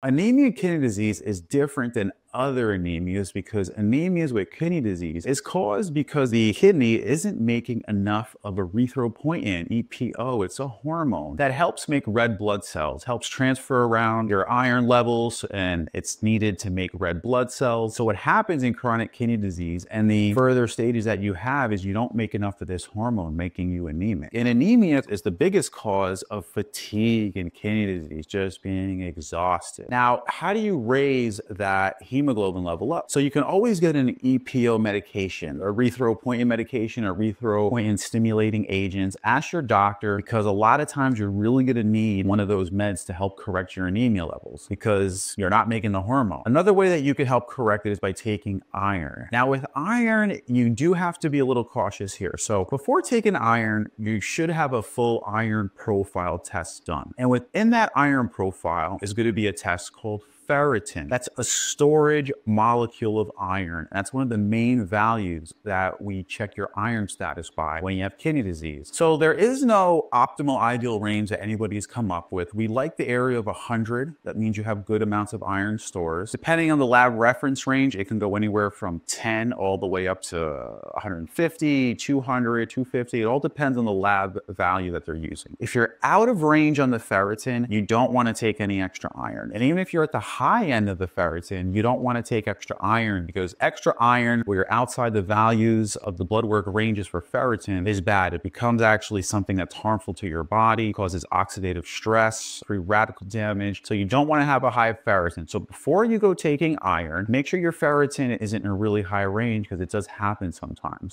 Anemia kidney disease is different than other anemias because anemias with kidney disease is caused because the kidney isn't making enough of erythropoietin, EPO. It's a hormone that helps make red blood cells, helps transfer around your iron levels, and it's needed to make red blood cells. So what happens in chronic kidney disease and the further stages that you have is you don't make enough of this hormone, making you anemic. And anemia is the biggest cause of fatigue in kidney disease, just being exhausted. Now, how do you raise that hemoglobin level up? So you can always get an EPO medication, erythropoietin medication, or erythropoietin stimulating agents. Ask your doctor because a lot of times you're really going to need one of those meds to help correct your anemia levels because you're not making the hormone. Another way that you can help correct it is by taking iron. Now with iron, you do have to be a little cautious here. So before taking iron, you should have a full iron profile test done. And within that iron profile is going to be a test test called ferritin. That's a storage molecule of iron. That's one of the main values that we check your iron status by when you have kidney disease. So there is no optimal ideal range that anybody's come up with. We like the area of 100. That means you have good amounts of iron stores. Depending on the lab reference range, it can go anywhere from 10 all the way up to 150, 200, 250. It all depends on the lab value that they're using. If you're out of range on the ferritin, you don't want to take any extra iron. And even if you're at the high end of the ferritin, you don't want to take extra iron because extra iron, where you're outside the values of the blood work ranges for ferritin, is bad. It becomes actually something that's harmful to your body, causes oxidative stress, free radical damage. So you don't want to have a high ferritin. So before you go taking iron, make sure your ferritin isn't in a really high range because it does happen sometimes.